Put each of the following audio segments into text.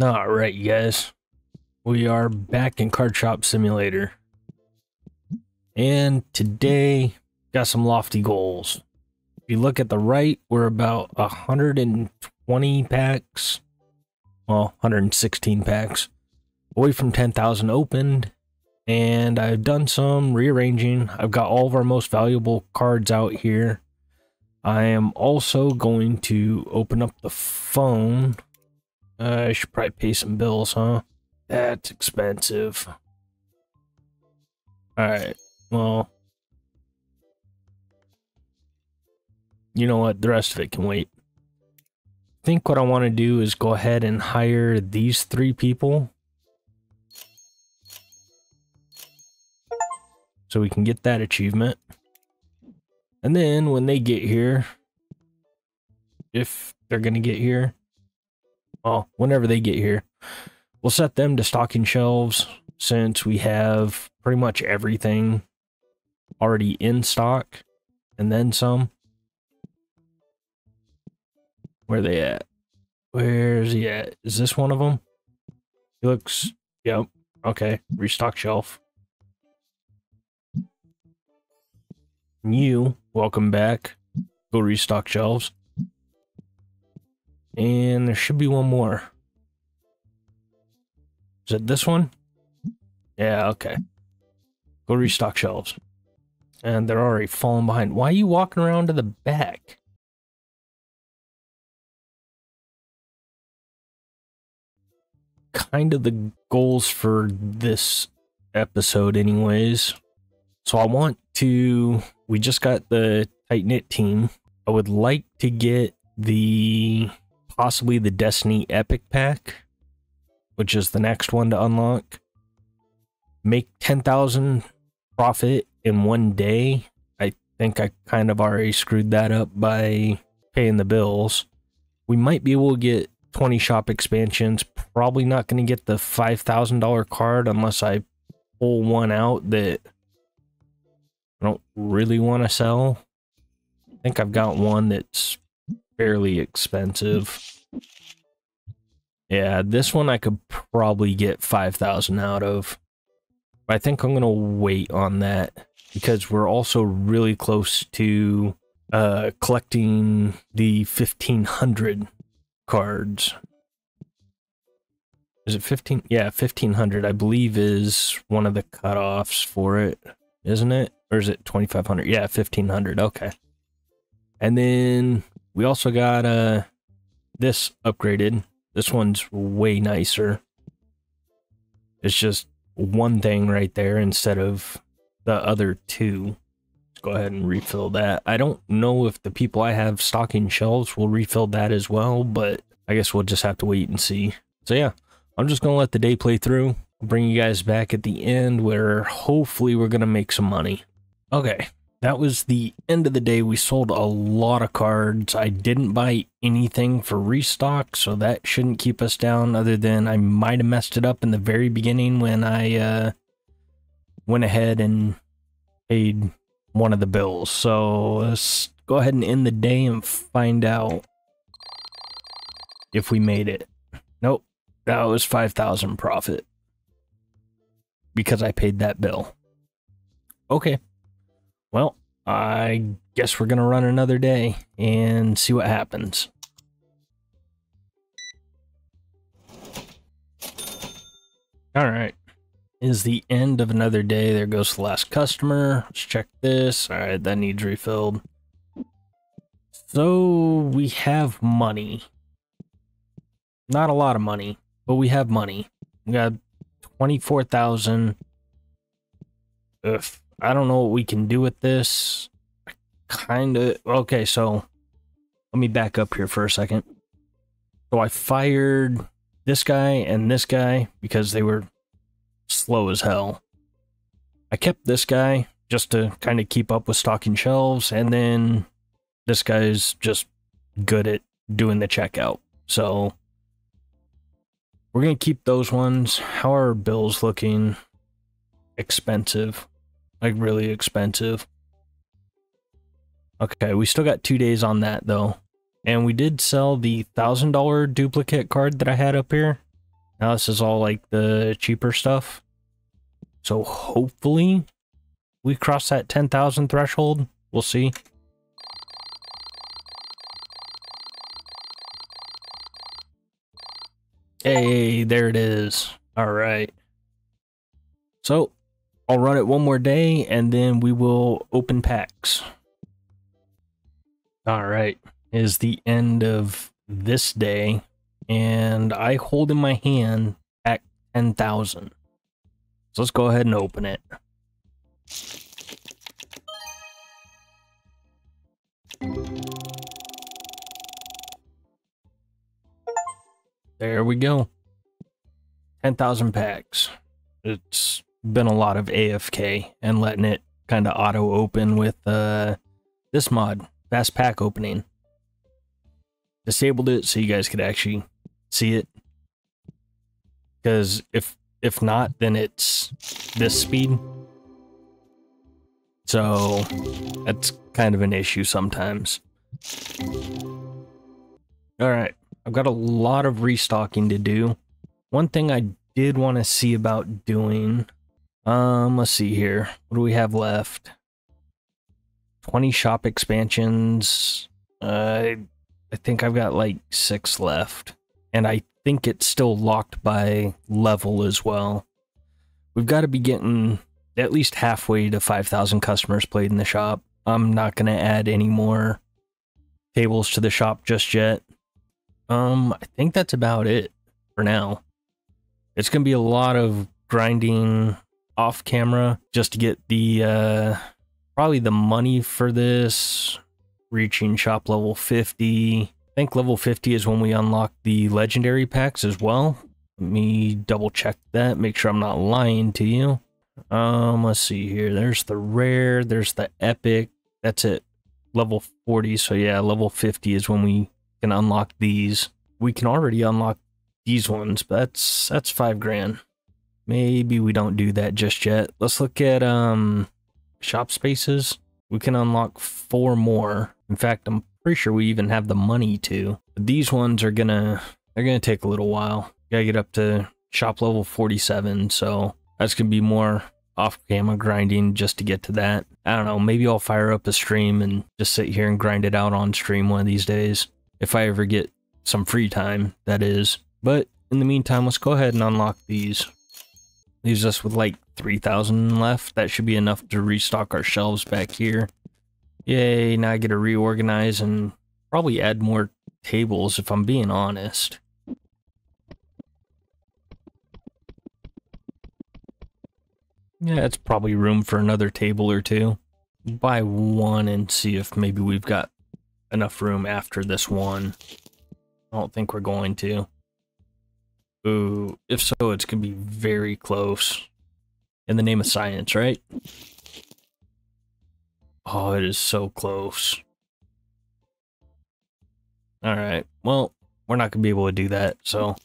Alright, you guys. We are back in Card Shop Simulator. And today, got some lofty goals. If you look at the right, we're about 120 packs. Well, 116 packs. Away from 10,000 opened. And I've done some rearranging. I've got all of our most valuable cards out here. I am also going to open up the phone Uh, I should probably pay some bills, huh? That's expensive. Alright, well. You know what? The rest of it can wait. I think what I want to do is go ahead and hire these three people. So we can get that achievement. And then when they get here, if they're going to get here, well, whenever they get here, we'll set them to stocking shelves since we have pretty much everything already in stock and then some. Where are they at? Where's he at? Is this one of them? He looks, yep. Okay, restock shelf. You, welcome back. Go restock shelves. And there should be one more. Is it this one? Yeah, okay. Go restock shelves. And they're already falling behind. Why are you walking around to the back? Kind of the goals for this episode anyways. So I want to... We just got the tight-knit team. I would like to get the possibly the Destiny Epic Pack, which is the next one to unlock. Make 10,000 profit in one day. I think I kind of already screwed that up by paying the bills. We might be able to get 20 shop expansions. Probably not going to get the $5,000 card unless I pull one out that I don't really want to sell. I think I've got one that's fairly expensive. Yeah, this one I could probably get 5,000 out of. I think I'm going to wait on that because we're also really close to uh, collecting the 1,500 cards. Is it 15? Yeah, 1,500 I believe is one of the cutoffs for it, isn't it? Or is it 2,500? Yeah, 1,500. Okay. And then we also got uh, this upgraded. This one's way nicer. It's just one thing right there instead of the other two. Let's go ahead and refill that. I don't know if the people I have stocking shelves will refill that as well, but I guess we'll just have to wait and see. So yeah, I'm just going to let the day play through. bring you guys back at the end where hopefully we're going to make some money. Okay, that was the end of the day. We sold a lot of cards. I didn't buy anything for restock, so that shouldn't keep us down other than I might have messed it up in the very beginning when I uh, went ahead and paid one of the bills. So let's go ahead and end the day and find out if we made it. Nope, that was 5,000 profit because I paid that bill. Okay. Well, I guess we're going to run another day and see what happens. All right. Is the end of another day. There goes the last customer. Let's check this. All right, that needs refilled. So we have money. Not a lot of money, but we have money. We got 24,000. If I don't know what we can do with this. Kind of. Okay, so let me back up here for a second. So I fired this guy and this guy because they were slow as hell. I kept this guy just to kind of keep up with stocking shelves, and then this guy's just good at doing the checkout. So we're going to keep those ones. How are bills looking? Expensive. Like really expensive. Okay, we still got two days on that though. And we did sell the $1,000 duplicate card that I had up here. Now this is all like the cheaper stuff. So hopefully we cross that 10,000 threshold. We'll see. Hey, there it is. All right. So I'll run it one more day and then we will open packs. All right. Is the end of this day and I hold in my hand at 10,000. So let's go ahead and open it. There we go. 10,000 packs. It's been a lot of AFK and letting it kind of auto open with uh, this mod, fast pack opening. Disabled it so you guys could actually see it. Because if if not, then it's this speed. So that's kind of an issue sometimes. All right, I've got a lot of restocking to do. One thing I did want to see about doing, um, let's see here. What do we have left? 20 shop expansions. Uh, I think I've got like six left. And I think it's still locked by level as well. We've got to be getting at least halfway to 5,000 customers played in the shop. I'm not going to add any more tables to the shop just yet. Um, I think that's about it for now. It's going to be a lot of grinding off camera just to get the, uh, probably the money for this, reaching shop level 50. I think level 50 is when we unlock the legendary packs as well. Let me double check that, make sure I'm not lying to you. Um, let's see here. There's the rare, there's the epic. That's it. Level 40. So yeah, level 50 is when we can unlock these. We can already unlock these ones, but that's that's five grand. Maybe we don't do that just yet. Let's look at um shop spaces. We can unlock four more. In fact, I'm pretty sure we even have the money to. But these ones are gonna they're gonna take a little while. Gotta get up to shop level 47, so that's gonna be more off camera grinding just to get to that. I don't know, maybe I'll fire up a stream and just sit here and grind it out on stream one of these days. If I ever get some free time, that is. But in the meantime, let's go ahead and unlock these. Leaves us with like 3,000 left. That should be enough to restock our shelves back here. Yay, now I get to reorganize and probably add more tables if I'm being honest. Yeah, it's probably room for another table or two. Buy one and see if maybe we've got enough room after this one. I don't think we're going to. Ooh, if so, it's going to be very close. In the name of science, right? Oh, it is so close. Alright, well, we're not going to be able to do that, so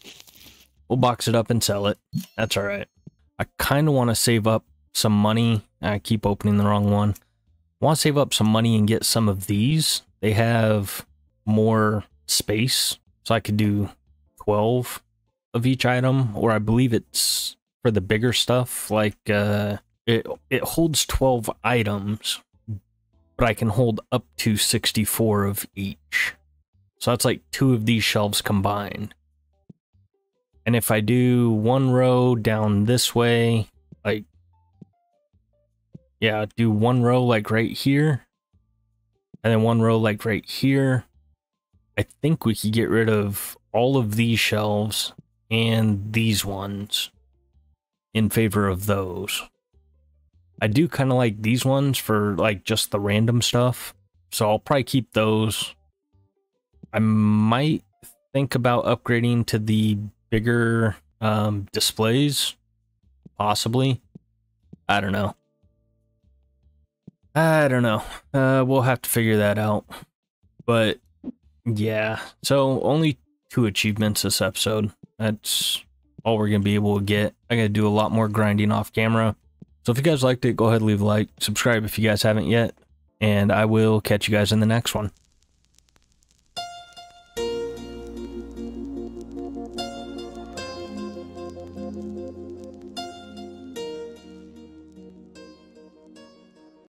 we'll box it up and sell it. That's alright. I kind of want to save up some money. I keep opening the wrong one. Want to save up some money and get some of these. They have more space, so I could do 12 of each item, or I believe it's for the bigger stuff. Like uh, it, it holds 12 items, but I can hold up to 64 of each. So that's like two of these shelves combined. And if I do one row down this way, like, yeah, do one row like right here, and then one row like right here, I think we could get rid of all of these shelves and these ones in favor of those. I do kind of like these ones for like just the random stuff. So I'll probably keep those. I might think about upgrading to the bigger um, displays, possibly. I don't know. I don't know. Uh, we'll have to figure that out. But yeah, so only two achievements this episode. That's all we're gonna be able to get. I gotta do a lot more grinding off camera. So if you guys liked it, go ahead leave a like, subscribe if you guys haven't yet, and I will catch you guys in the next one.